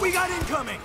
We got incoming!